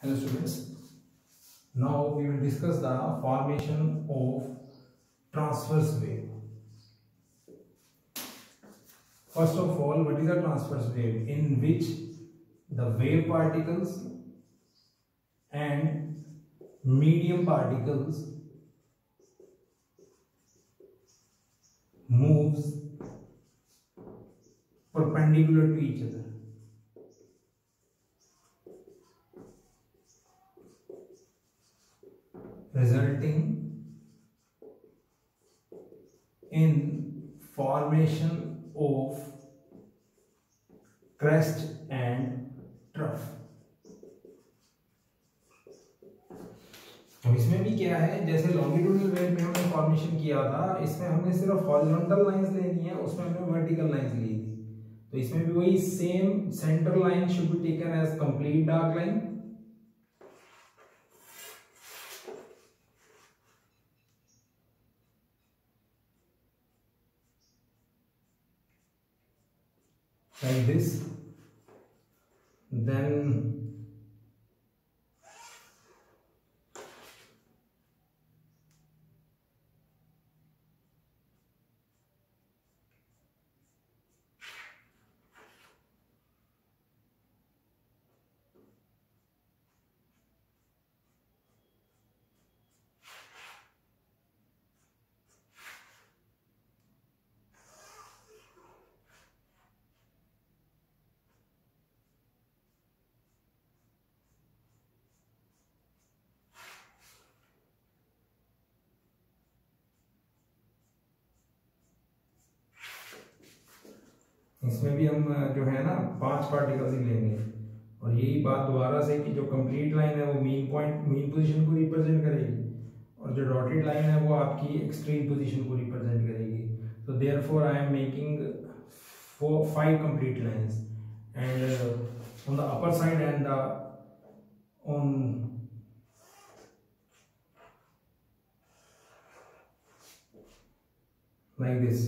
Hello students. Now we will discuss the formation of transverse wave. First of all, what is a transverse wave? In which the wave particles and medium particles moves perpendicular to each other. Resulting in formation of crest and trough. अब इसमें भी क्या है? जैसे longitudinal wave में हमने formation किया था, इसमें हमने सिर्फ़ हॉरिजॉन्टल लाइंस लेनी है, उसमें हमने वर्टिकल लाइंस ली थी। तो इसमें भी वही same centre line should be taken as complete dark line like this then इसमें भी हम जो है ना, पाँच पार्टिकल्स ही लेंगे। और यही बात दोबारा से कि जो कंप्लीट लाइन है वो मीन पॉइंट मीन पोजीशन को रिप्रेजेंट करेगी। और जो डॉटेड लाइन है वो आपकी एक्सट्रीम पोजीशन को रिप्रेजेंट करेगी। तो therefore I am making four five complete lines and on the upper side and the on like this.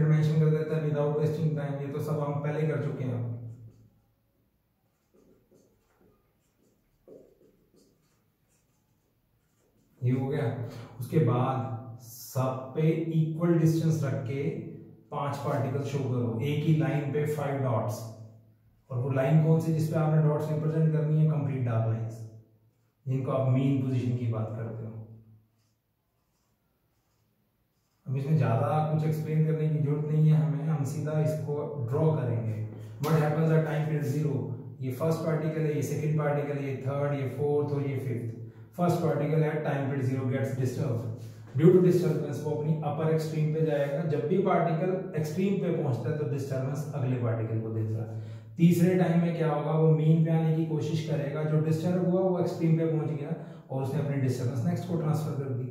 फिर मेंशन कर देते हैं विदाउट वेस्टिंग टाइम ये तो सब हम पहले कर चुके हैं ये हो गया। उसके बाद सब पे इक्वल डिस्टेंस रख के पाँच पार्टिकल शो करो। एक ही लाइन पे फाइव डॉट्स और वो लाइन कौन सी जिसपे आपने डॉट्स रिप्रेजेंट करनी है? कंप्लीट डार्क लाइंस जिनको आप मीन पोजीशन की बात करते हो। अब इसमें ज़्यादा कुछ एक्सप्लेन करने की ज़रूरत नहीं है, हमें, हम सीधा इसको ड्रॉ करेंगे। What happens at time period zero ये फ़र्स्ट पार्टिकल है, ये सेकंड पार्टिकल है, ये थर्ड ये फोर्थ और ये fifth first particle at time period zero gets disturb due to disturbance वो अपनी अपर एक्सट्रीम पे जाएगा। जब भी पार्टिकल एक्सट्रीम पे पहुँचता है तो डिस्टर्बेंस अगले पार्टिकल को देता है। तीसरे टाइम में क्या होगा? वो मीन पे आने की कोशिश करेगा। जो डिस्टर्ब हुआ, वो एक्सट्रीम पे पहुँच गया और उसने अपनी डिस्टर्बेंस नेक्स्ट को ट्रांसफ़र कर दी।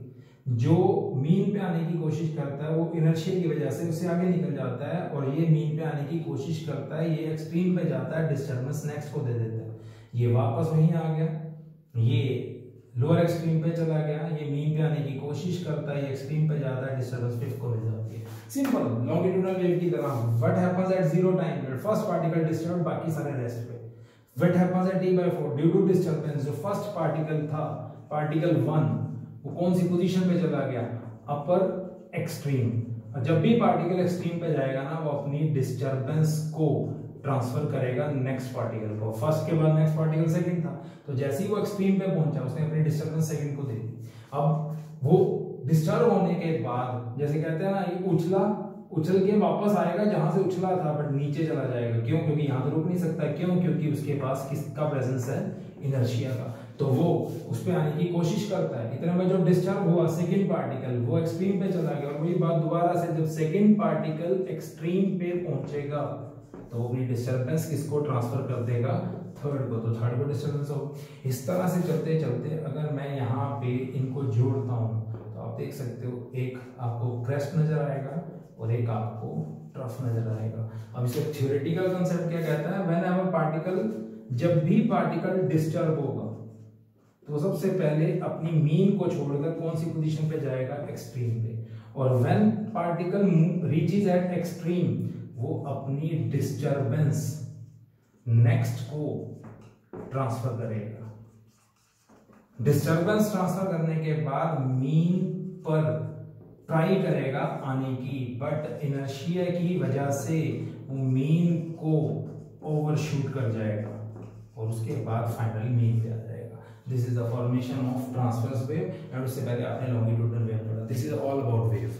जो मीन पे आने की कोशिश करता है, वो इनर्शिया की वजह से उससे आगे निकल जाता है और ये मीन पे आने की कोशिश करता है, ये एक्सट्रीम पे जाता है, डिस्टर्बेंस नेक्स्ट को दे देता है। ये वापस वहीं आ गया, ये लोअर एक्सट्रीम पे चला गया, ये मीन पे आने की कोशिश करता है, ये एक्सट्रीम पे जाता है, डिस्टर्बेंस फिफ्थ को मिल जाती है। सिंपल लॉन्गिट्यूडनल वेव की तरह। What happens at zero time period first particle disturb बाकी सारे रेस्ट पे। What happens at t by 4 due to disturbance जो फ़र्स्ट पार्टिकल था पार्टिकल 1 वो कौन सी पोजीशन पे चला गया? अपर एक्सट्रीम और जब भी पार्टिकल एक्सट्रीम पे जाएगा ना, वो अपनी डिस्टर्बेंस को ट्रांसफ़र करेगा नेक्स्ट पार्टिकल को। फ़र्स्ट के बाद नेक्स्ट पार्टिकल सेकंड था। तो जैसे ही वो एक्सट्रीम पे पहुँचा, उसने अपनी डिस्टर्बेंस सेकंड को दे दी अब वो डिस्टर्ब होने के बाद, जैसे कहते हैं ना, ये उछला, उछल के वापस आएगा जहाँ से उछला था बट नीचे चला जाएगा। क्यों? क्योंकि यहाँ तो रुक नहीं सकता। क्यों? क्योंकि उसके पास किसका प्रेजेंस है? इनर्शिया का। तो वो उस पर आने की कोशिश करता है। इतने में जो डिस्टर्ब हुआ सेकंड पार्टिकल वो एक्सट्रीम पे चला गया और वही बात दोबारा से जब सेकंड पार्टिकल एक्सट्रीम पे पहुंचेगा तो वो भी डिस्टर्बेंस किसको ट्रांसफ़र कर देगा? थर्ड को। तो थर्ड को डिस्टर्बेंस हो। इस तरह से चलते चलते अगर मैं यहाँ पे इनको जोड़ता हूँ तो आप देख सकते हो, एक आपको क्रेस्ट नज़र आएगा और एक आपको ट्रफ नज़र आएगा। अब इसे तो सबसे पहले अपनी मीन को छोड़कर कौन सी पोजीशन पे जाएगा? एक्सट्रीम पे। और when particle reaches at extreme वो अपनी डिस्टरबेंस नेक्स्ट को ट्रांसफ़र करेगा। डिस्टरबेंस ट्रांसफ़र करने के बाद मीन पर ट्राई करेगा आने की बट इनर्शिया की वजह से वो मीन को ओवरशूट कर जाएगा। और उसके बाद फाइनली मीन पे आ जाएगा। This is the formation of transverse wave and उससे पहले आपने लॉन्गिट्यूडनल वेव पढ़ा this is all about wave